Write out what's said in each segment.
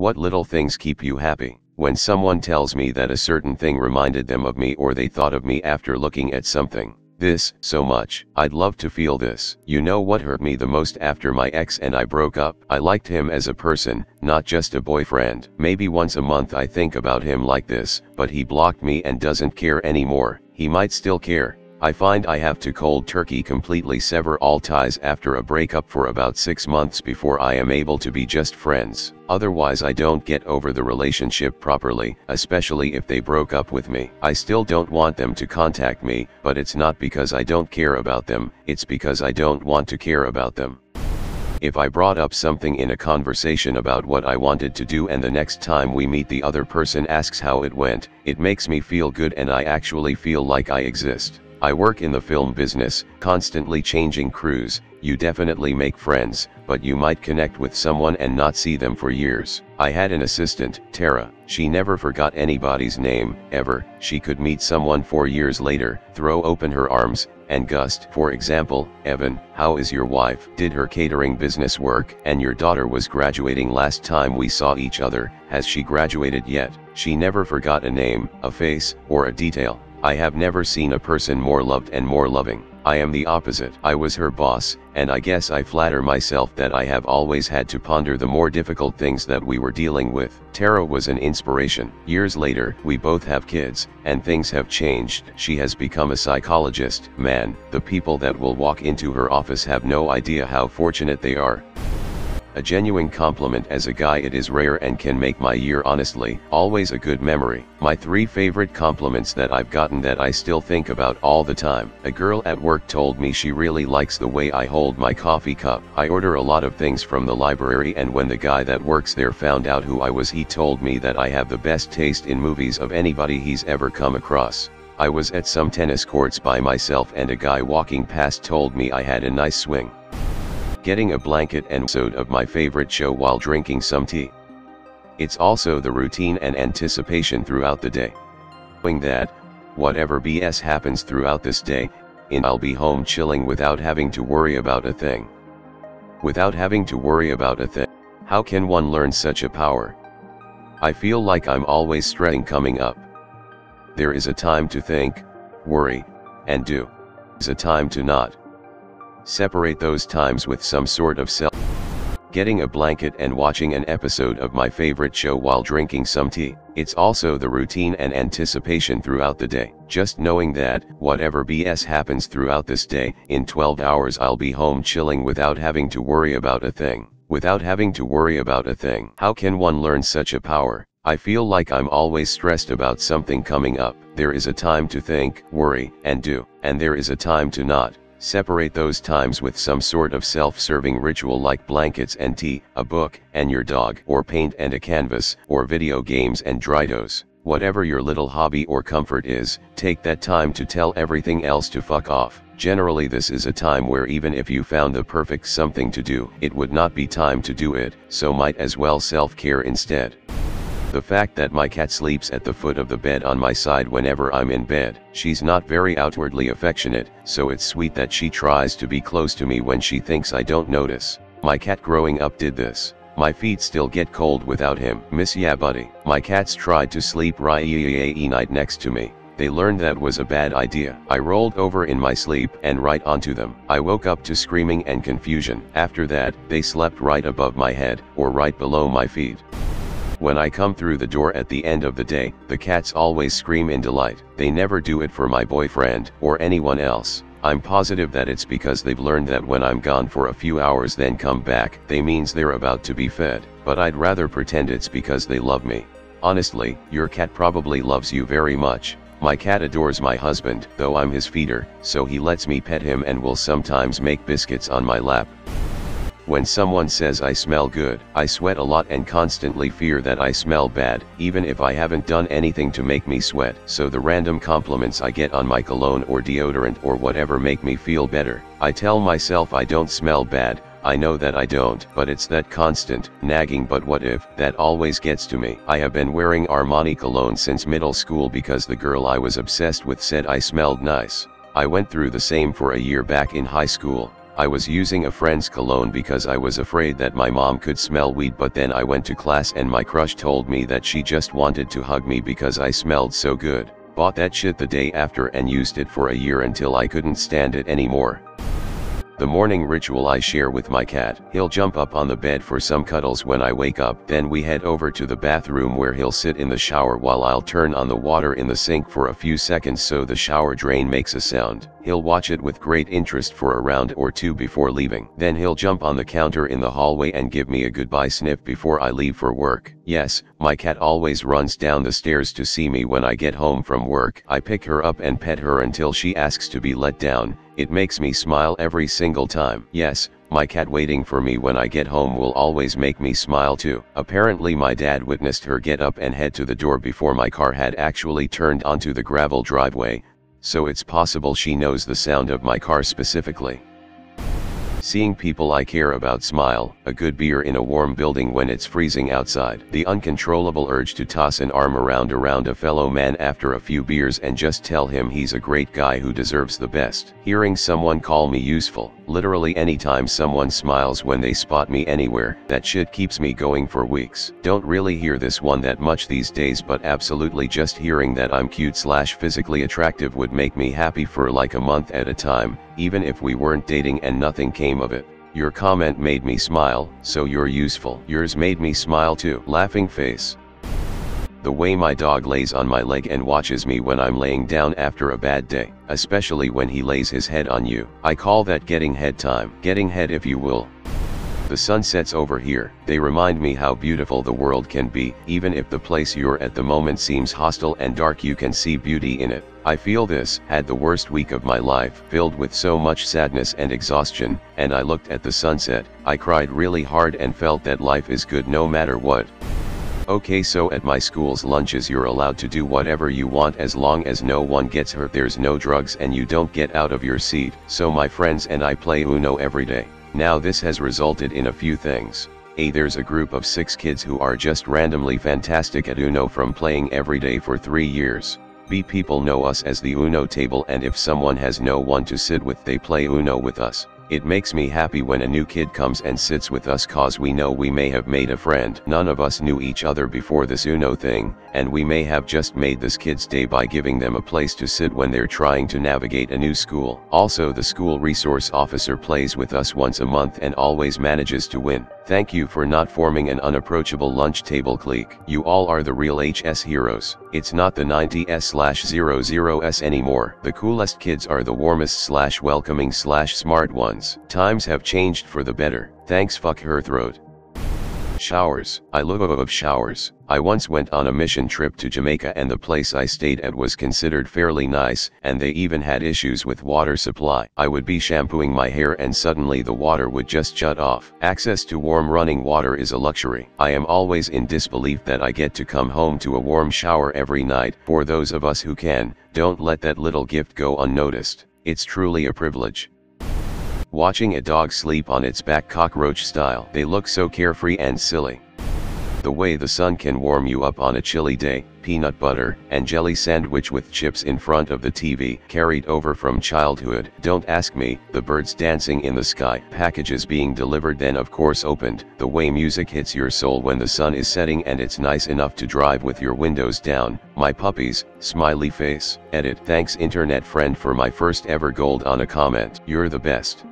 What little things keep you happy? When someone tells me that a certain thing reminded them of me or they thought of me after looking at something. This, so much. I'd love to feel this. You know what hurt me the most after my ex and I broke up? I liked him as a person, not just a boyfriend. Maybe once a month I think about him like this, but he blocked me and doesn't care anymore. He might still care, I find I have to cold turkey completely sever all ties after a breakup for about 6 months before I am able to be just friends. Otherwise I don't get over the relationship properly, especially if they broke up with me. I still don't want them to contact me, but it's not because I don't care about them, it's because I don't want to care about them. If I brought up something in a conversation about what I wanted to do and the next time we meet the other person asks how it went, it makes me feel good and I actually feel like I exist. I work in the film business, constantly changing crews, you definitely make friends, but you might connect with someone and not see them for years. I had an assistant, Tara, she never forgot anybody's name, ever, she could meet someone four years later, throw open her arms, and gust. For example, Evan, how is your wife? Did her catering business work? And your daughter was graduating last time we saw each other, has she graduated yet? She never forgot a name, a face, or a detail. I have never seen a person more loved and more loving. I am the opposite. I was her boss, and I guess I flatter myself that I have always had to ponder the more difficult things that we were dealing with. Tara was an inspiration. Years later, we both have kids, and things have changed. She has become a psychologist. Man, the people that will walk into her office have no idea how fortunate they are. A genuine compliment as a guy it is rare and can make my year honestly, always a good memory. My three favorite compliments that I've gotten that I still think about all the time. A girl at work told me she really likes the way I hold my coffee cup. I order a lot of things from the library and when the guy that works there found out who I was he told me that I have the best taste in movies of anybody he's ever come across. I was at some tennis courts by myself and a guy walking past told me I had a nice swing getting a blanket and episode of my favorite show while drinking some tea. It's also the routine and anticipation throughout the day. Knowing that, whatever BS happens throughout this day, in I'll be home chilling without having to worry about a thing. Without having to worry about a thing, how can one learn such a power? I feel like I'm always stressing coming up. There is a time to think, worry, and do. Is a time to not. Separate those times with some sort of self. Getting a blanket and watching an episode of my favorite show while drinking some tea. It's also the routine and anticipation throughout the day. Just knowing that, whatever BS happens throughout this day, in 12 hours I'll be home chilling without having to worry about a thing. Without having to worry about a thing. How can one learn such a power? I feel like I'm always stressed about something coming up. There is a time to think, worry, and do, and there is a time to not. Separate those times with some sort of self-serving ritual like blankets and tea, a book, and your dog, or paint and a canvas, or video games and Doritos. Whatever your little hobby or comfort is, take that time to tell everything else to fuck off. Generally this is a time where even if you found the perfect something to do, it would not be time to do it, so might as well self-care instead. The fact that my cat sleeps at the foot of the bed on my side whenever I'm in bed. She's not very outwardly affectionate, so it's sweet that she tries to be close to me when she thinks I don't notice. My cat growing up did this. My feet still get cold without him. Miss ya buddy. My cats tried to sleep right night next to me. They learned that was a bad idea. I rolled over in my sleep and right onto them. I woke up to screaming and confusion. After that, they slept right above my head, or right below my feet. When I come through the door at the end of the day, the cats always scream in delight. They never do it for my boyfriend or anyone else. I'm positive that it's because they've learned that when I'm gone for a few hours then come back, they means they're about to be fed. But I'd rather pretend it's because they love me. Honestly, your cat probably loves you very much. My cat adores my husband, though I'm his feeder, so he lets me pet him and will sometimes make biscuits on my lap. When someone says I smell good, I sweat a lot and constantly fear that I smell bad, even if I haven't done anything to make me sweat. So the random compliments I get on my cologne or deodorant or whatever make me feel better. I tell myself I don't smell bad, I know that I don't, but it's that constant, nagging but what if, that always gets to me. I have been wearing Armani cologne since middle school because the girl I was obsessed with said I smelled nice. I went through the same for a year back in high school. I was using a friend's cologne because I was afraid that my mom could smell weed but then I went to class and my crush told me that she just wanted to hug me because I smelled so good. Bought that shit the day after and used it for a year until I couldn't stand it anymore. The morning ritual I share with my cat. He'll jump up on the bed for some cuddles when I wake up. Then we head over to the bathroom where he'll sit in the shower while I'll turn on the water in the sink for a few seconds so the shower drain makes a sound. He'll watch it with great interest for a round or two before leaving. Then he'll jump on the counter in the hallway and give me a goodbye sniff before I leave for work. Yes, my cat always runs down the stairs to see me when I get home from work. I pick her up and pet her until she asks to be let down. It makes me smile every single time. Yes, my cat waiting for me when I get home will always make me smile too. Apparently my dad witnessed her get up and head to the door before my car had actually turned onto the gravel driveway, so it's possible she knows the sound of my car specifically. Seeing people I care about smile, a good beer in a warm building when it's freezing outside. The uncontrollable urge to toss an arm around around a fellow man after a few beers and just tell him he's a great guy who deserves the best. Hearing someone call me useful, literally anytime someone smiles when they spot me anywhere, that shit keeps me going for weeks. Don't really hear this one that much these days but absolutely just hearing that I'm cute slash physically attractive would make me happy for like a month at a time, even if we weren't dating and nothing came of it. Your comment made me smile, so you're useful. Yours made me smile too. Laughing face. The way my dog lays on my leg and watches me when I'm laying down after a bad day, especially when he lays his head on you. I call that getting head time. Getting head if you will. The sunsets over here, they remind me how beautiful the world can be, even if the place you're at the moment seems hostile and dark you can see beauty in it. I feel this, had the worst week of my life, filled with so much sadness and exhaustion, and I looked at the sunset, I cried really hard and felt that life is good no matter what. Okay so at my school's lunches you're allowed to do whatever you want as long as no one gets hurt there's no drugs and you don't get out of your seat. So my friends and I play Uno every day. Now this has resulted in a few things. A. There's a group of 6 kids who are just randomly fantastic at Uno from playing every day for 3 years. B. People know us as the Uno table and if someone has no one to sit with they play Uno with us. It makes me happy when a new kid comes and sits with us cause we know we may have made a friend. None of us knew each other before this Uno thing, and we may have just made this kid's day by giving them a place to sit when they're trying to navigate a new school. Also the school resource officer plays with us once a month and always manages to win. Thank you for not forming an unapproachable lunch table clique. You all are the real HS heroes. It's not the 90s slash 00s anymore. The coolest kids are the warmest slash welcoming slash smart ones. Times have changed for the better. Thanks fuck her throat. Showers. I love showers. I once went on a mission trip to Jamaica and the place I stayed at was considered fairly nice, and they even had issues with water supply. I would be shampooing my hair and suddenly the water would just shut off. Access to warm running water is a luxury. I am always in disbelief that I get to come home to a warm shower every night. For those of us who can, don't let that little gift go unnoticed. It's truly a privilege. Watching a dog sleep on its back cockroach style. They look so carefree and silly. The way the sun can warm you up on a chilly day, peanut butter and jelly sandwich with chips in front of the TV, carried over from childhood. Don't ask me, the birds dancing in the sky, packages being delivered then of course opened, the way music hits your soul when the sun is setting and it's nice enough to drive with your windows down, my puppies, smiley face. Edit. Thanks internet friend for my first ever gold on a comment. You're the best.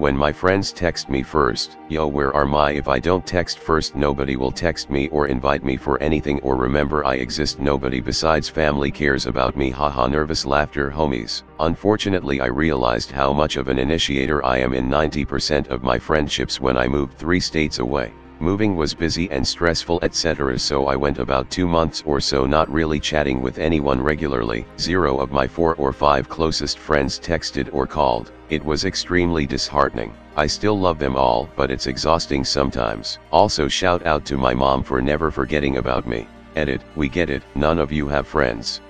When my friends text me first, yo where are my if I don't text first nobody will text me or invite me for anything or remember I exist nobody besides family cares about me haha nervous laughter homies. Unfortunately I realized how much of an initiator I am in 90% of my friendships when I moved 3 states away. Moving was busy and stressful etc so I went about 2 months or so not really chatting with anyone regularly. Zero of my 4 or 5 closest friends texted or called. It was extremely disheartening. I still love them all but it's exhausting sometimes. Also shout out to my mom for never forgetting about me. Edit, we get it, none of you have friends.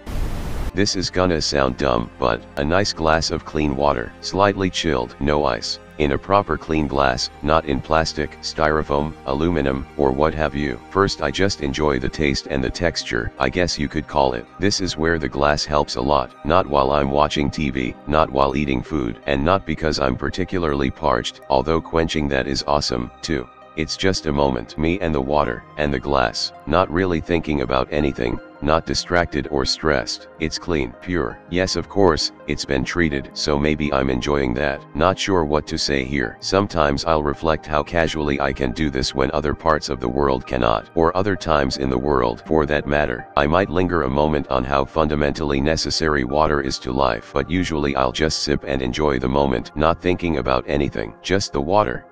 This is gonna sound dumb, but, a nice glass of clean water, slightly chilled, no ice, in a proper clean glass, not in plastic, styrofoam, aluminum, or what have you. First I just enjoy the taste and the texture, I guess you could call it. This is where the glass helps a lot, not while I'm watching TV, not while eating food, and not because I'm particularly parched, although quenching that is awesome, too. It's just a moment, me and the water, and the glass, not really thinking about anything, not distracted or stressed. It's clean, pure. Yes of course, it's been treated, so maybe I'm enjoying that. Not sure what to say here. Sometimes I'll reflect how casually I can do this when other parts of the world cannot. Or other times in the world, for that matter. I might linger a moment on how fundamentally necessary water is to life. But usually I'll just sip and enjoy the moment, not thinking about anything. Just the water.